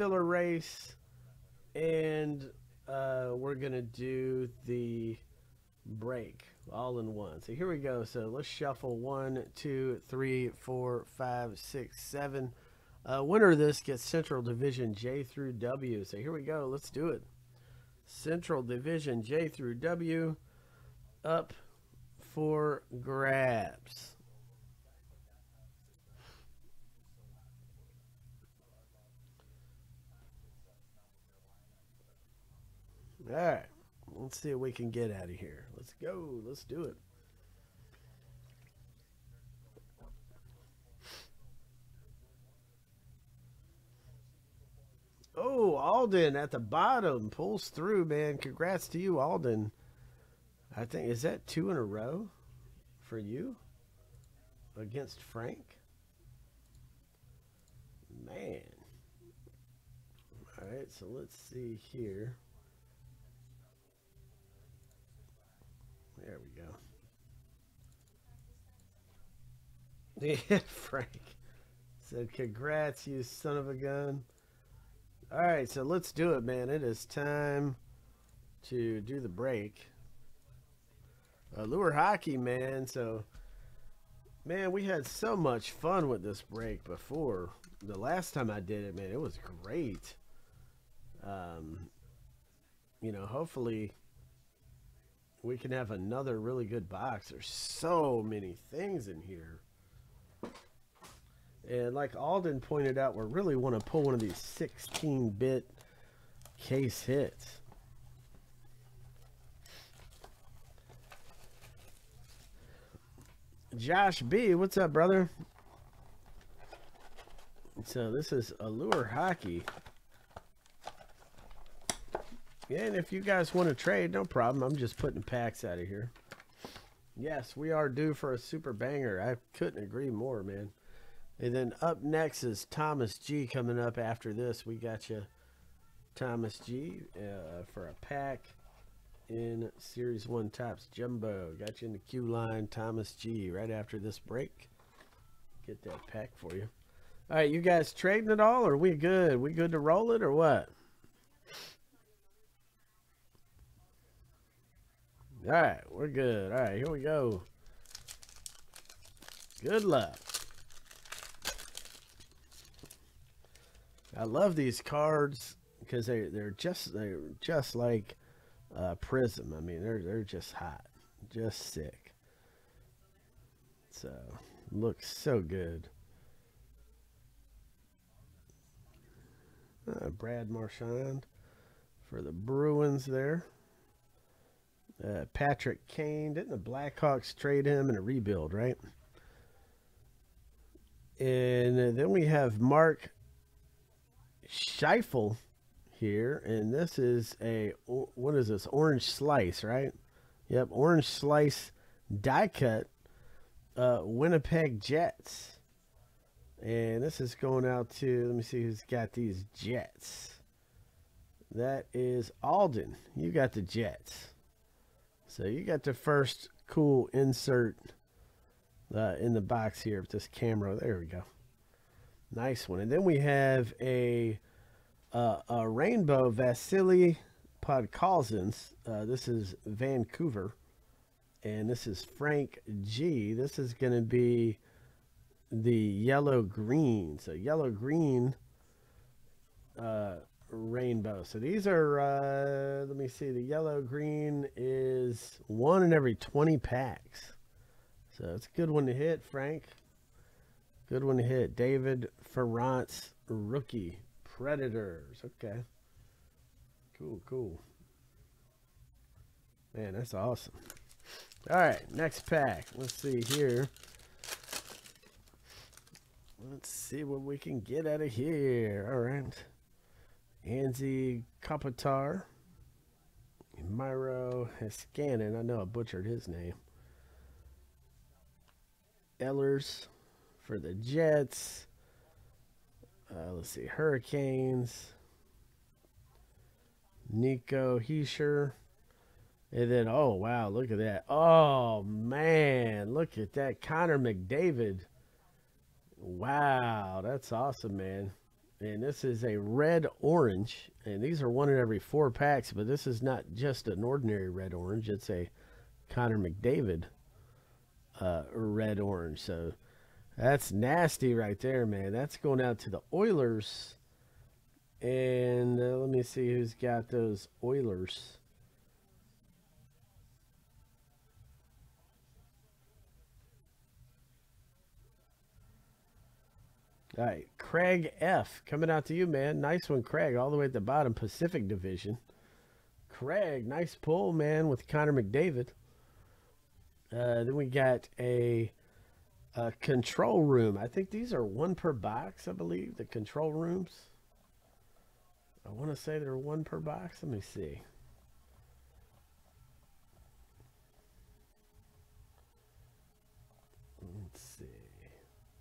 filler race, and uh, we're gonna do the break all in one. So here we go. So let's shuffle one, two, three, four, five, six, seven. Uh, winner of this gets Central Division J through W. So here we go. Let's do it. Central Division J through W up for grabs. All right. Let's see what we can get out of here. Let's go. Let's do it. Oh, Alden at the bottom pulls through, man. Congrats to you, Alden. I think is that two in a row for you against Frank? Man. All right, so let's see here. There we go. Yeah, Frank said, "Congrats, you son of a gun." All right, so let's do it, man. It is time to do the break. Uh, lure hockey, man. So, man, we had so much fun with this break before. The last time I did it, man, it was great. Um, you know, hopefully we can have another really good box. There's so many things in here. And like Alden pointed out, we really want to pull one of these 16-bit case hits. Josh B, what's up, brother? So this is Allure Hockey. Yeah, and if you guys want to trade, no problem. I'm just putting packs out of here. Yes, we are due for a super banger. I couldn't agree more, man. And then up next is Thomas G coming up after this. We got you, Thomas G, uh, for a pack in Series 1 Topps Jumbo. Got you in the queue line, Thomas G, right after this break. Get that pack for you. All right, you guys trading it all, or we good? We good to roll it, or what? All right, we're good. All right, here we go. Good luck. I love these cards because they they're just they're just like uh, Prism. I mean, they're they're just hot, just sick. So looks so good. Uh, Brad Marchand for the Bruins there. Uh, Patrick Kane. Didn't the Blackhawks trade him in a rebuild, right? And then we have Mark Scheifele here, and this is a what is this? Orange slice, right? Yep, orange slice die cut. Uh, Winnipeg Jets, and this is going out to. Let me see who's got these Jets. That is Alden. You got the Jets. So you got the first cool insert uh, in the box here with this camera. There we go. Nice one. And then we have a uh, a rainbow Vasily Podkolzins. Uh, this is Vancouver. And this is Frank G. This is going to be the yellow green. So yellow green uh, rainbow. So these are, uh, let me see, the yellow green is one in every 20 packs. So it's a good one to hit, Frank. Good one to hit. David Farrance, rookie. Predators. Okay. Cool, cool. Man, that's awesome. All right, next pack. Let's see here. Let's see what we can get out of here. All right. Anze Kopitar. Miro Heiskanen. I know I butchered his name. Ehlers for the Jets. Uh, let's see. Hurricanes. Nico Hischier. And then, oh, wow, look at that. Oh, man, look at that. Connor McDavid. Wow, that's awesome, man. And this is a red orange. And these are one in every four packs, but this is not just an ordinary red orange. It's a Connor McDavid uh, red orange. So that's nasty right there, man. That's going out to the Oilers. And uh, let me see who's got those Oilers. All right, Craig F. coming out to you, man. Nice one, Craig, all the way at the bottom, Pacific Division. Craig, nice pull, man, with Connor McDavid. Uh, then we got a, a, control room. I think these are one per box, I believe, the control rooms. I want to say they're one per box. Let me see. Let's see.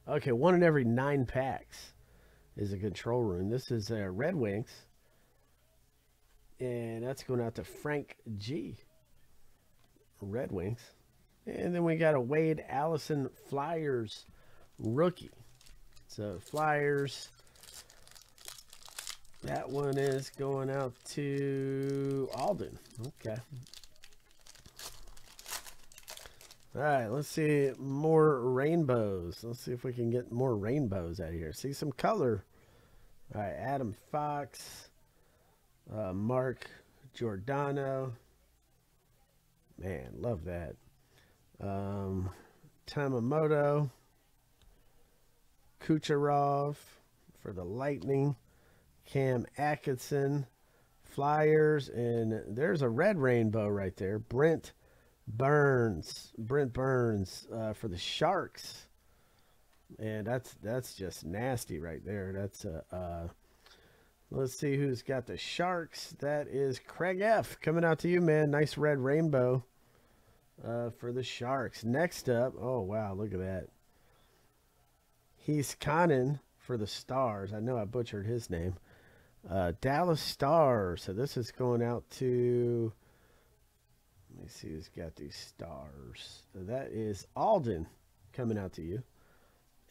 Okay, one in every nine packs is a control room. This is uh, Red Wings. And that's going out to Frank G. Red Wings. And then we got a Wade Allison Flyers rookie. So Flyers. That one is going out to Alden. Okay. All right, let's see more rainbows. Let's see if we can get more rainbows out of here. See some color. All right, Adam Fox, uh, Mark Giordano. Man, love that. Um, Tamamoto, Kucherov for the Lightning, Cam Atkinson, Flyers, and there's a red rainbow right there. Brent Burns, Brent Burns uh, for the Sharks, and that's that's just nasty right there. That's a. Uh, let's see who's got the Sharks. That is Craig F. coming out to you, man. Nice red rainbow uh, for the Sharks. Next up, oh wow, look at that. He's Connon for the Stars. I know I butchered his name. Uh, Dallas Stars. So this is going out to. Let me see who's got these stars. So that is Alden coming out to you.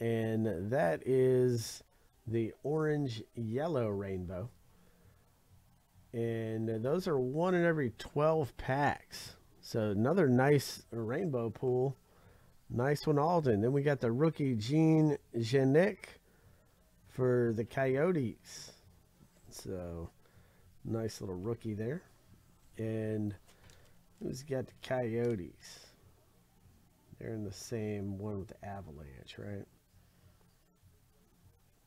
And that is the orange yellow rainbow. And those are one in every 12 packs. So another nice rainbow pool. Nice one, Alden. Then we got the rookie Jan Jenik for the Coyotes. So nice little rookie there. And who's got the Coyotes? They're in the same one with the Avalanche, right?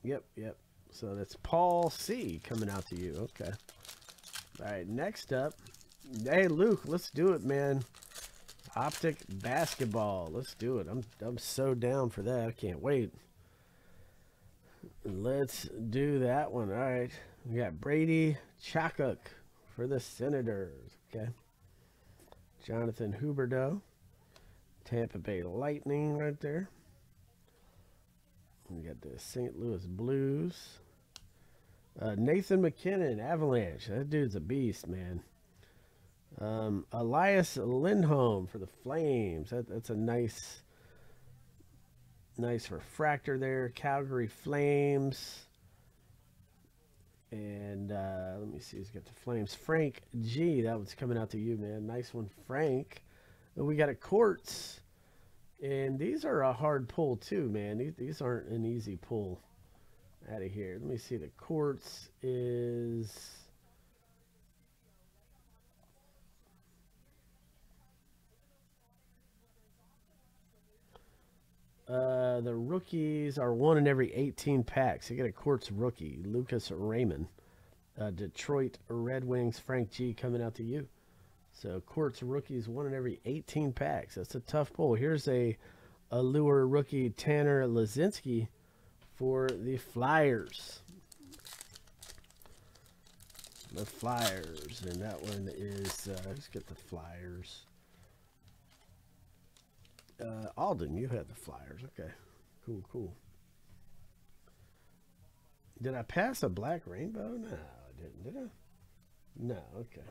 Yep, yep. So that's Paul C coming out to you. Okay. All right, next up, Hey, Luke, let's do it, man. Optic basketball. Let's do it. I'm I'm so down for that. I can't wait. Let's do that one. All right. We got Brady Tkachuk for the Senators. Okay. Jonathan Huberdeau. Tampa Bay Lightning right there. We got the St. Louis Blues. Uh, Nathan MacKinnon, Avalanche. That dude's a beast, man. Um, Elias Lindholm for the Flames. That, that's a nice, nice refractor there. Calgary Flames. And uh, let me see who's got the Flames. Frank G. That one's coming out to you, man. Nice one, Frank. And we got a Quartz. And these are a hard pull, too, man. These, these aren't an easy pull out of here. Let me see. The Quartz is Uh, the rookies are one in every 18 packs. You get a Quartz rookie, Lucas Raymond. Uh, Detroit Red Wings, Frank G coming out to you. So Quartz rookies, one in every 18 packs. That's a tough pull. Here's a Allure rookie, Tanner Laczynski for the Flyers. The Flyers, and that one is, uh, let's get the Flyers. Uh, Alden, you had the Flyers. Okay. Cool, cool. Did I pass a black rainbow? No, I didn't, did I? No, okay.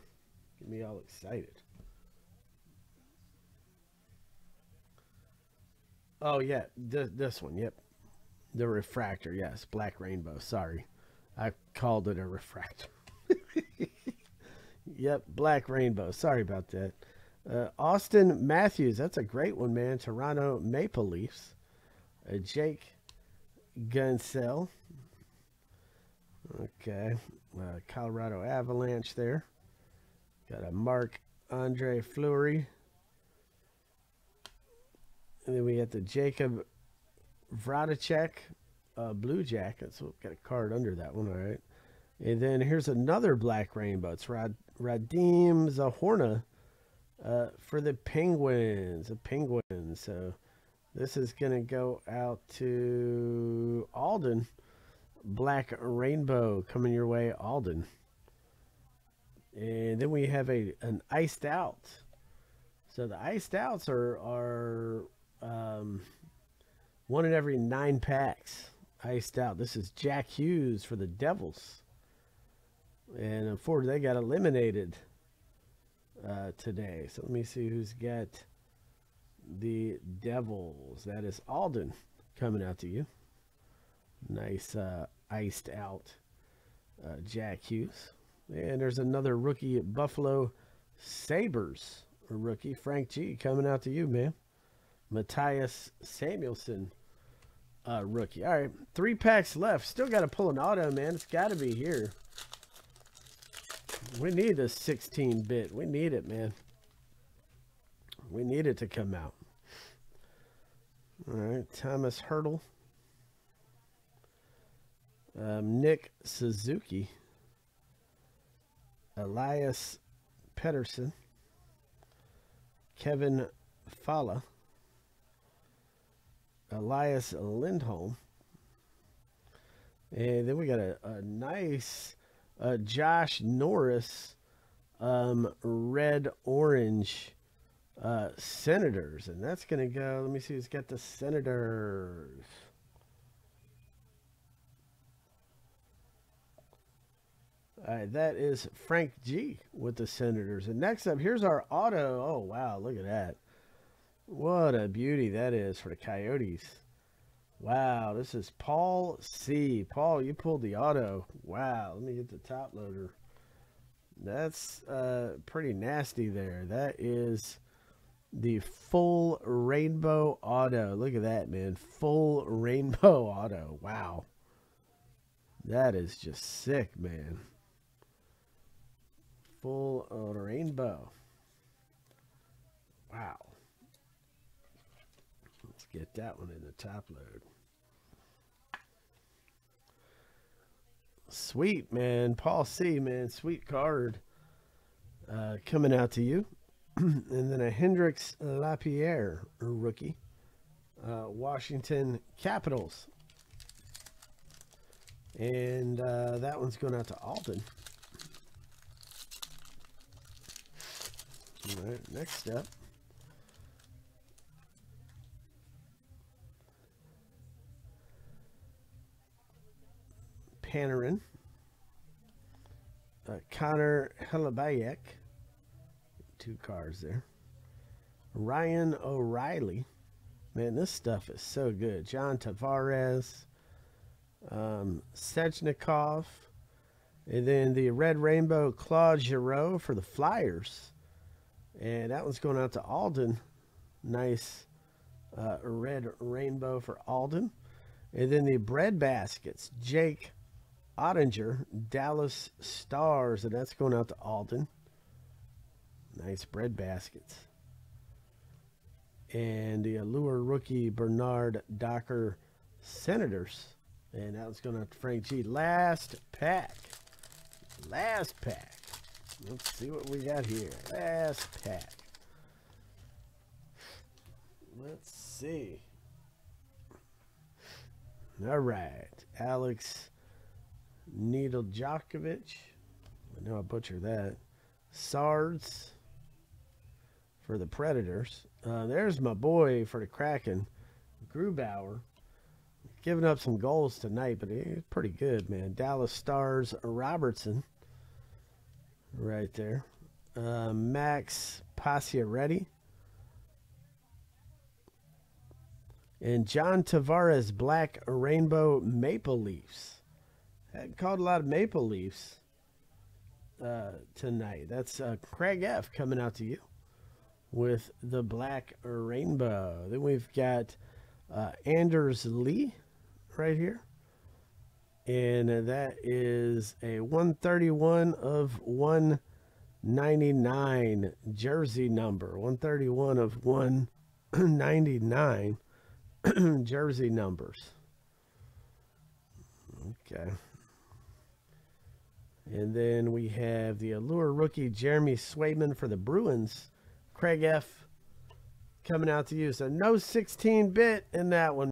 Get me all excited. Oh, yeah, th this one, yep. The refractor, yes, black rainbow, sorry. I called it a refractor. yep, black rainbow. Sorry about that. Uh, Auston Matthews, that's a great one, man. Toronto Maple Leafs. Uh, Jake Guentzel. Okay. Uh, Colorado Avalanche there. Got a Mark Andre Fleury. And then we got the Jacob Vradacek uh, Blue Jackets. So got a card under that one, all right. And then here's another black rainbow. It's Rad, Radim Zohorna uh, for the Penguins. The Penguins. So this is going to go out to Alden. Black Rainbow coming your way, Alden. And then we have a an iced out. So the iced outs are are um, one in every nine packs iced out. This is Jack Hughes for the Devils. And unfortunately, they got eliminated uh, today. So let me see who's got the Devils. That is Alden coming out to you. Nice uh, iced out uh, Jack Hughes. And there's another rookie at Buffalo Sabres rookie, Frank G, coming out to you, man. Mattias Samuelsson uh, rookie. All right, three packs left. Still got to pull an auto, man. It's got to be here. We need a 16-bit. We need it, man. We need it to come out. All right, Thomas Hertl. Um, Nick Suzuki. Elias Pettersson. Kevin Fiala. Elias Lindholm. And then we got a, a nice uh, Josh Norris um, red orange uh, Senators. And that's going to go. Let me see who's got the Senators. All right, that is Frank G with the Senators. And next up, here's our auto. Oh, wow, look at that. What a beauty that is for the Coyotes. Wow, this is Paul C. Paul, you pulled the auto. Wow, let me get the top loader. That's uh, pretty nasty there. That is the full rainbow auto. Look at that, man. Full rainbow auto. Wow. That is just sick, man. Full rainbow. Wow Let's get that one in the top load. Sweet, man. Paul C., man. Sweet card uh, coming out to you. and then a Hendrix Lapierre rookie. Uh, Washington Capitals. And uh, that one's going out to Alden. All right, next up. Panarin, uh, Connor Hellebuyck, two cars there. Ryan O'Reilly, man, this stuff is so good. John Tavares, um, Svechnikov, and then the Red Rainbow Claude Giroux for the Flyers. And that one's going out to Alden. Nice uh, red rainbow for Alden. And then the bread baskets, Jake Oettinger, Dallas Stars, and that's going out to Alden. Nice bread baskets. And the Allure rookie Bernard Docker Senators. And that was going out to Frank G. Last pack. Last pack. Let's see what we got here. Last pack. Let's see. All right. Alex Needle Djokovic. I know I butchered that. Saros for the Predators. Uh, there's my boy for the Kraken, Grubauer. Giving up some goals tonight, but he's pretty good, man. Dallas Stars Robertson. Right there. Uh, Max Pacioretty. And John Tavares Black Rainbow Maple Leafs. Called a lot of Maple Leafs uh, tonight. That's uh, Craig F coming out to you with the Black Rainbow. Then we've got uh, Anders Lee right here. And that is a 131 of 199 jersey number. 131 of 199 jersey numbers. Okay. And then we have the Allure rookie Jeremy Swayman for the Bruins. Craig F. coming out to you. So no 16 bit in that one.